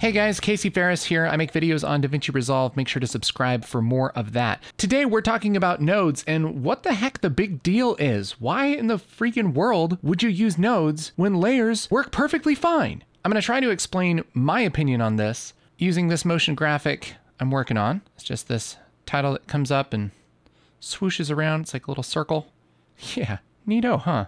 Hey guys, Casey Faris here. I make videos on DaVinci Resolve. Make sure to subscribe for more of that. Today we're talking about nodes and what the heck the big deal is. Why in the freaking world would you use nodes when layers work perfectly fine? I'm going to try to explain my opinion on this using this motion graphic I'm working on. It's just this title that comes up and swooshes around. It's like a little circle. Yeah, neato, huh?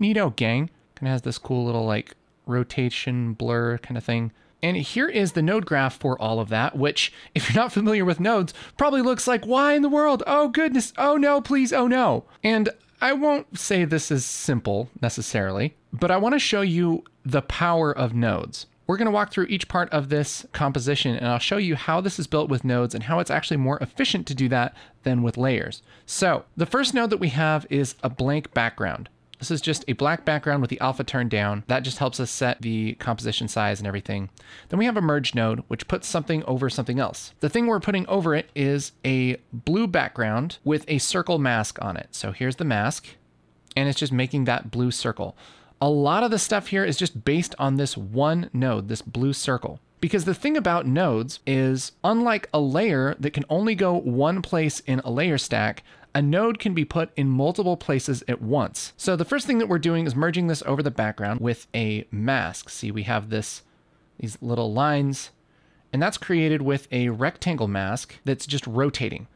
Neato, gang. Kind of has this cool little like rotation blur kind of thing. And here is the node graph for all of that, which, if you're not familiar with nodes, probably looks like, why in the world? Oh, goodness. Oh, no, please. Oh, no. And I won't say this is simple necessarily, but I want to show you the power of nodes. We're going to walk through each part of this composition and I'll show you how this is built with nodes and how it's actually more efficient to do that than with layers. So the first node that we have is a blank background. This is just a black background with the alpha turned down. That just helps us set the composition size and everything. Then we have a merge node, which puts something over something else. The thing we're putting over it is a blue background with a circle mask on it. So here's the mask, and it's just making that blue circle. A lot of the stuff here is just based on this one node, this blue circle. Because the thing about nodes is, unlike a layer that can only go one place in a layer stack, a node can be put in multiple places at once. So the first thing that we're doing is merging this over the background with a mask. See, we have this, these little lines, and that's created with a rectangle mask that's just rotating.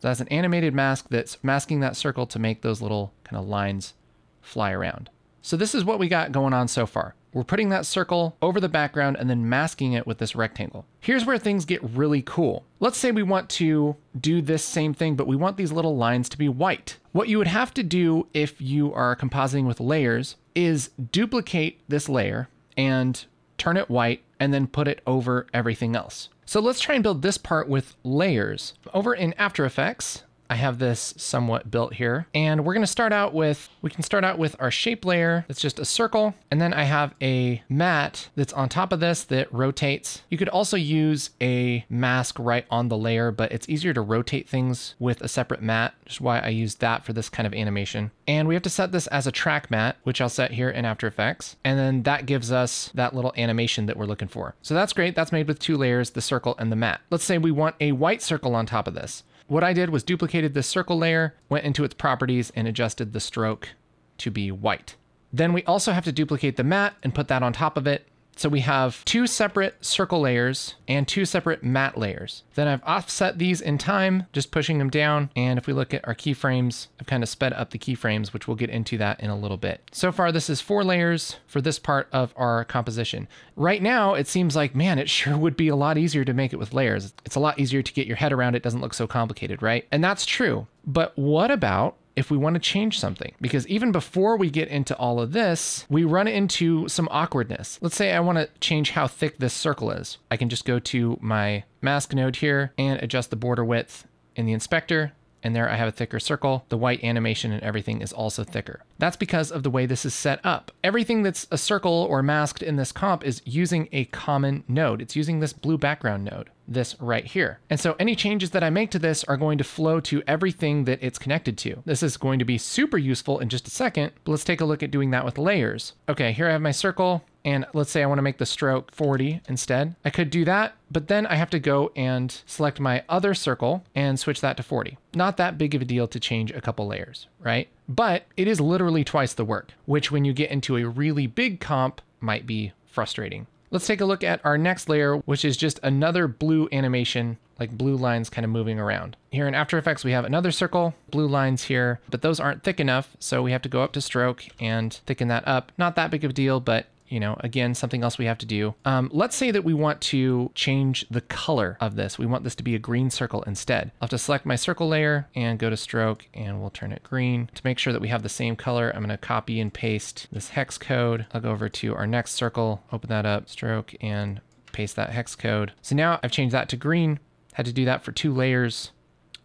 So that's an animated mask that's masking that circle to make those little kind of lines fly around. So this is what we got going on so far. We're putting that circle over the background and then masking it with this rectangle. Here's where things get really cool. Let's say we want to do this same thing, but we want these little lines to be white. What you would have to do if you are compositing with layers is duplicate this layer and turn it white and then put it over everything else. So let's try and build this part with layers. Over in After Effects, I have this somewhat built here. And we're gonna start out with, we can start out with our shape layer that's just a circle. And then I have a matte that's on top of this that rotates. You could also use a mask right on the layer, but it's easier to rotate things with a separate matte, which is why I use that for this kind of animation. And we have to set this as a track matte, which I'll set here in After Effects. And then that gives us that little animation that we're looking for. So that's great. That's made with two layers, the circle and the matte. Let's say we want a white circle on top of this. What I did was duplicated this circle layer, went into its properties and adjusted the stroke to be white. Then we also have to duplicate the matte and put that on top of it so we have two separate circle layers and two separate matte layers. Then I've offset these in time, just pushing them down. And if we look at our keyframes, I've kind of sped up the keyframes, which we'll get into that in a little bit. So far, this is four layers for this part of our composition. Right now, it seems like, man, it sure would be a lot easier to make it with layers. It's a lot easier to get your head around. It doesn't look so complicated, right? And that's true. But what about if we want to change something. Because even before we get into all of this, we run into some awkwardness. Let's say I want to change how thick this circle is. I can just go to my mask node here and adjust the border width in the inspector and there I have a thicker circle. The white animation and everything is also thicker. That's because of the way this is set up. Everything that's a circle or masked in this comp is using a common node. It's using this blue background node, this right here. And so any changes that I make to this are going to flow to everything that it's connected to. This is going to be super useful in just a second, but let's take a look at doing that with layers. Okay, here I have my circle. And let's say I want to make the stroke 40 instead. I could do that, but then I have to go and select my other circle and switch that to 40. Not that big of a deal to change a couple layers, right? But it is literally twice the work, which when you get into a really big comp might be frustrating. Let's take a look at our next layer, which is just another blue animation, like blue lines kind of moving around. Here in After Effects, we have another circle, blue lines here, but those aren't thick enough. So we have to go up to stroke and thicken that up. Not that big of a deal, but you know, again, something else we have to do. Um, let's say that we want to change the color of this. We want this to be a green circle instead. I'll have to select my circle layer and go to stroke and we'll turn it green. To make sure that we have the same color, I'm gonna copy and paste this hex code. I'll go over to our next circle, open that up, stroke and paste that hex code. So now I've changed that to green. Had to do that for two layers.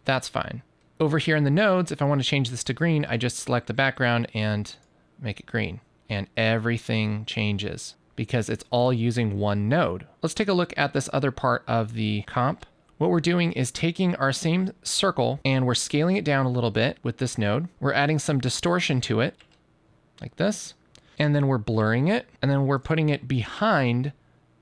That's fine. Over here in the nodes, if I want to change this to green, I just select the background and make it green and everything changes because it's all using one node. Let's take a look at this other part of the comp. What we're doing is taking our same circle and we're scaling it down a little bit with this node. We're adding some distortion to it like this. and then we're blurring it, and then we're putting it behind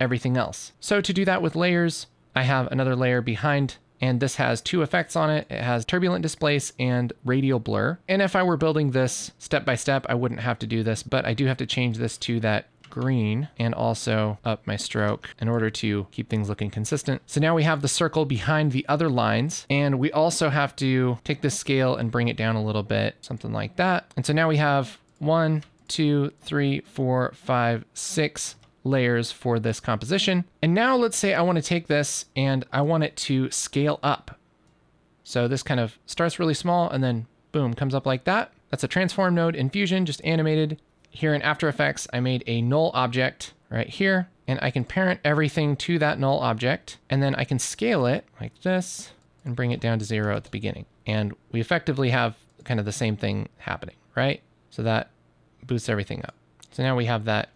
everything else. So to do that with layers, I have another layer behind and this has two effects on it. It has turbulent displace and radial blur. And if I were building this step by step, I wouldn't have to do this, but I do have to change this to that green and also up my stroke in order to keep things looking consistent. So now we have the circle behind the other lines and we also have to take this scale and bring it down a little bit, something like that. And so now we have one, two, three, four, five, six layers for this composition. And now let's say I want to take this and I want it to scale up. So this kind of starts really small and then boom, comes up like that. That's a transform node in Fusion, just animated. Here in After Effects, I made a null object right here, and I can parent everything to that null object, and then I can scale it like this and bring it down to zero at the beginning. And we effectively have kind of the same thing happening, right? So that boosts everything up. So now we have that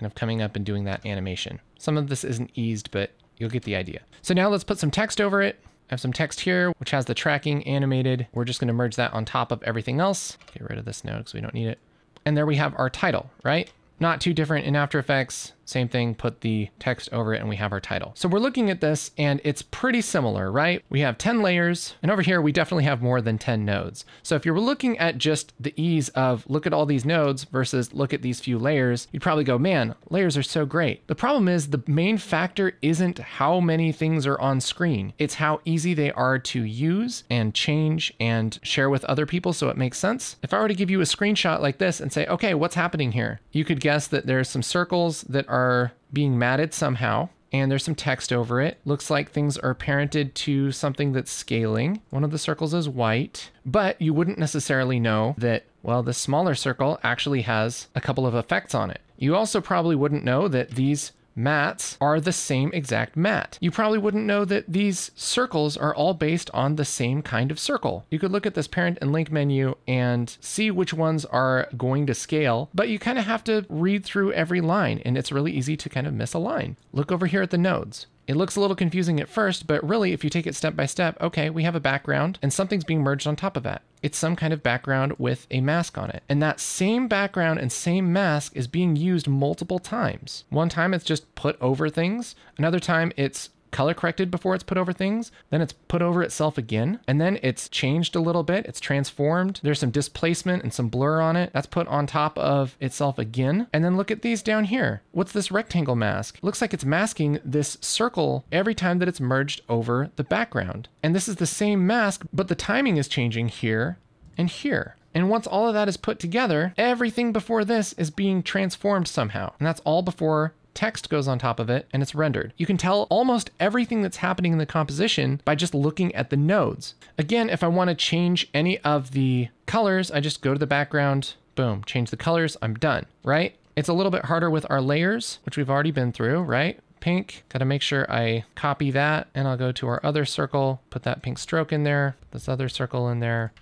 kind of coming up and doing that animation. Some of this isn't eased, but you'll get the idea. So now let's put some text over it. I have some text here, which has the tracking animated. We're just gonna merge that on top of everything else. Get rid of this node because we don't need it. And there we have our title, right? Not too different in After Effects. Same thing, put the text over it and we have our title. So we're looking at this and it's pretty similar, right? We have 10 layers and over here we definitely have more than 10 nodes. So if you're looking at just the ease of look at all these nodes versus look at these few layers, you'd probably go, man, layers are so great. The problem is the main factor isn't how many things are on screen. It's how easy they are to use and change and share with other people so it makes sense. If I were to give you a screenshot like this and say, okay, what's happening here? You could guess that there's some circles that are being matted somehow and there's some text over it. Looks like things are parented to something that's scaling. One of the circles is white, but you wouldn't necessarily know that, well, the smaller circle actually has a couple of effects on it. You also probably wouldn't know that these mattes are the same exact matte. You probably wouldn't know that these circles are all based on the same kind of circle. You could look at this parent and link menu and see which ones are going to scale, but you kind of have to read through every line and it's really easy to kind of miss a line. Look over here at the nodes. It looks a little confusing at first, but really, if you take it step by step, okay, we have a background and something's being merged on top of that. It's some kind of background with a mask on it. And that same background and same mask is being used multiple times. One time it's just put over things, another time it's color corrected before it's put over things. Then it's put over itself again. And then it's changed a little bit. It's transformed. There's some displacement and some blur on it. That's put on top of itself again. And then look at these down here. What's this rectangle mask? Looks like it's masking this circle every time that it's merged over the background. And this is the same mask, but the timing is changing here and here. And once all of that is put together, everything before this is being transformed somehow. And that's all before text goes on top of it, and it's rendered. You can tell almost everything that's happening in the composition by just looking at the nodes. Again, if I want to change any of the colors, I just go to the background, boom, change the colors, I'm done, right? It's a little bit harder with our layers, which we've already been through, right? Pink, gotta make sure I copy that, and I'll go to our other circle, put that pink stroke in there, this other circle in there,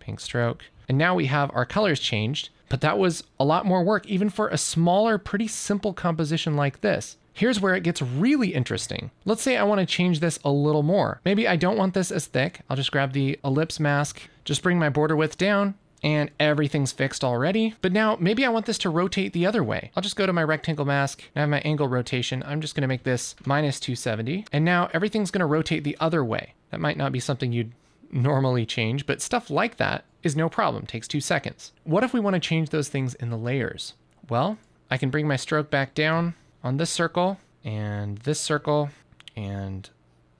pink stroke. And now we have our colors changed. But that was a lot more work, even for a smaller, pretty simple composition like this. Here's where it gets really interesting. Let's say I want to change this a little more. Maybe I don't want this as thick. I'll just grab the ellipse mask, just bring my border width down, and everything's fixed already. But now maybe I want this to rotate the other way. I'll just go to my rectangle mask. I have my angle rotation. I'm just gonna make this minus 270. And now everything's gonna rotate the other way. That might not be something you'd normally change, but stuff like that is no problem, takes two seconds. What if we want to change those things in the layers? Well, I can bring my stroke back down on this circle and this circle and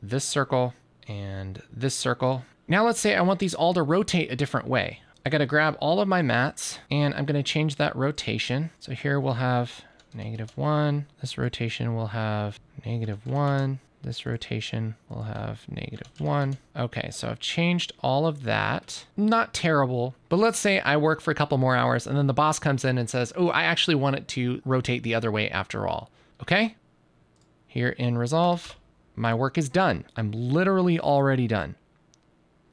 this circle and this circle. Now let's say I want these all to rotate a different way. I got to grab all of my mattes and I'm going to change that rotation. So here we'll have negative one. This rotation will have negative one. This rotation will have negative one. Okay, so I've changed all of that. Not terrible, but let's say I work for a couple more hours and then the boss comes in and says, oh, I actually want it to rotate the other way after all. Okay, here in Resolve, my work is done. I'm literally already done.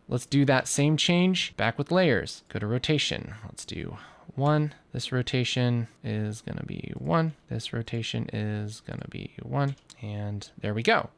Let's do that same change back with layers. Go to rotation. Let's do one. This rotation is gonna be one. This rotation is gonna be one. And there we go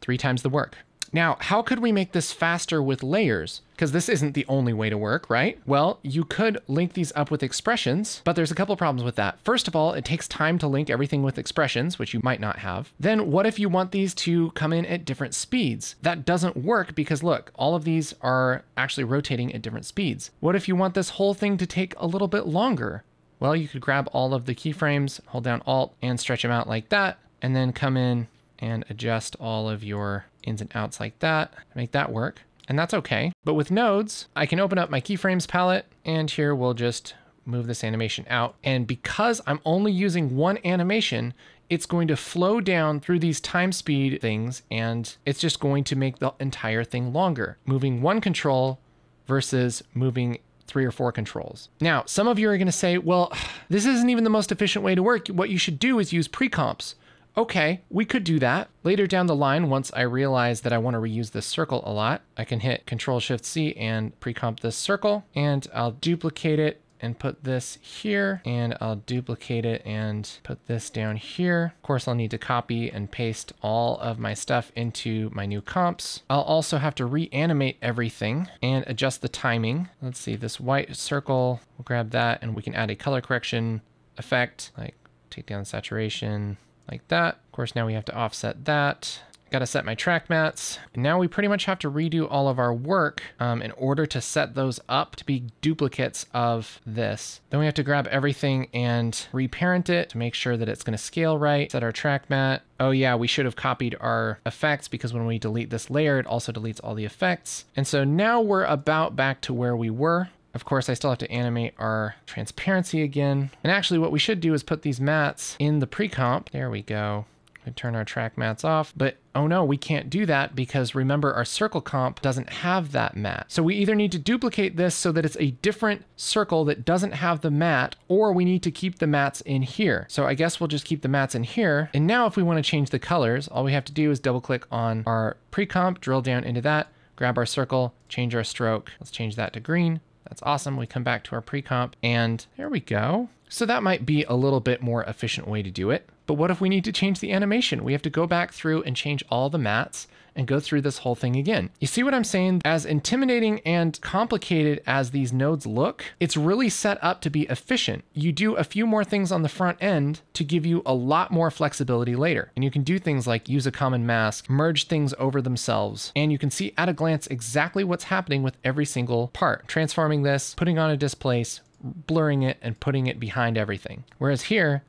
three times the work. Now, how could we make this faster with layers? Because this isn't the only way to work, right? Well, you could link these up with expressions, but there's a couple problems with that. First of all, it takes time to link everything with expressions, which you might not have. Then what if you want these to come in at different speeds? That doesn't work because look, all of these are actually rotating at different speeds. What if you want this whole thing to take a little bit longer? Well, you could grab all of the keyframes, hold down Alt, and stretch them out like that, and then come in and adjust all of your ins and outs like that, make that work. And that's okay. But with nodes, I can open up my keyframes palette, and here we'll just move this animation out. And because I'm only using one animation, it's going to flow down through these time speed things, and it's just going to make the entire thing longer. Moving one control versus moving three or four controls. Now, some of you are going to say, well, this isn't even the most efficient way to work. What you should do is use pre-comps. Okay, we could do that. Later down the line, once I realize that I want to reuse this circle a lot, I can hit Control Shift C and pre-comp this circle, and I'll duplicate it and put this here and I'll duplicate it and put this down here. Of course, I'll need to copy and paste all of my stuff into my new comps. I'll also have to reanimate everything and adjust the timing. Let's see, this white circle, we'll grab that and we can add a color correction effect, like take down saturation like that. Of course, now we have to offset that. Got to set my track mattes. Now we pretty much have to redo all of our work um, in order to set those up to be duplicates of this. Then we have to grab everything and reparent it to make sure that it's going to scale right. Set our track matte. Oh yeah, we should have copied our effects because when we delete this layer, it also deletes all the effects. And so now we're about back to where we were. Of course, I still have to animate our transparency again. And actually what we should do is put these mattes in the pre-comp. There we go I turn our track mattes off, but oh no, we can't do that because remember our circle comp doesn't have that matte. So we either need to duplicate this so that it's a different circle that doesn't have the matte, or we need to keep the mattes in here. So I guess we'll just keep the mattes in here. And now if we want to change the colors, all we have to do is double click on our pre-comp, drill down into that, grab our circle, change our stroke. Let's change that to green. That's awesome. We come back to our pre-comp and there we go. So that might be a little bit more efficient way to do it. But what if we need to change the animation? We have to go back through and change all the mattes and go through this whole thing again. You see what I'm saying? As intimidating and complicated as these nodes look, it's really set up to be efficient. You do a few more things on the front end to give you a lot more flexibility later. And you can do things like use a common mask, merge things over themselves, and you can see at a glance exactly what's happening with every single part. Transforming this, putting on a displace, blurring it, and putting it behind everything. Whereas here,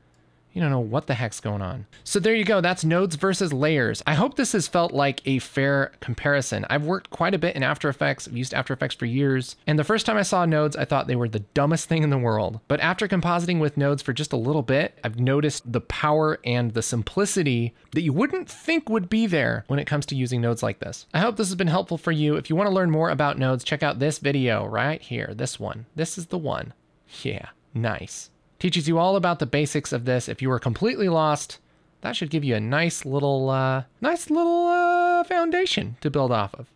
you don't know what the heck's going on. So there you go. That's nodes versus layers. I hope this has felt like a fair comparison. I've worked quite a bit in After Effects. I've used After Effects for years. And the first time I saw nodes, I thought they were the dumbest thing in the world. But after compositing with nodes for just a little bit, I've noticed the power and the simplicity that you wouldn't think would be there when it comes to using nodes like this. I hope this has been helpful for you. If you want to learn more about nodes, check out this video right here. This one. This is the one. Yeah, nice. Teaches you all about the basics of this. If you were completely lost, that should give you a nice little, uh, nice little uh, foundation to build off of.